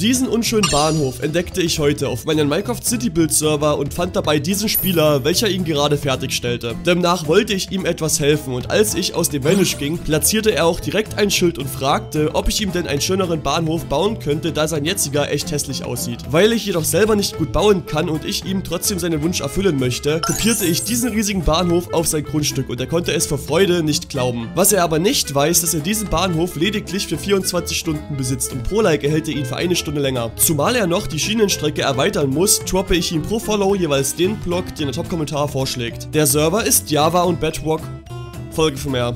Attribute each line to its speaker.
Speaker 1: Diesen unschönen Bahnhof entdeckte ich heute auf meinem Minecraft City Build Server und fand dabei diesen Spieler, welcher ihn gerade fertigstellte. Demnach wollte ich ihm etwas helfen und als ich aus dem Vanish ging, platzierte er auch direkt ein Schild und fragte, ob ich ihm denn einen schöneren Bahnhof bauen könnte, da sein jetziger echt hässlich aussieht. Weil ich jedoch selber nicht gut bauen kann und ich ihm trotzdem seinen Wunsch erfüllen möchte, kopierte ich diesen riesigen Bahnhof auf sein Grundstück und er konnte es vor Freude nicht glauben. Was er aber nicht weiß, dass er diesen Bahnhof lediglich für 24 Stunden besitzt und pro Like erhält er ihn für eine Stunde länger. Zumal er noch die Schienenstrecke erweitern muss, droppe ich ihm pro Follow jeweils den Block, den der Top-Kommentar vorschlägt. Der Server ist Java und Bedrock. Folge für mehr.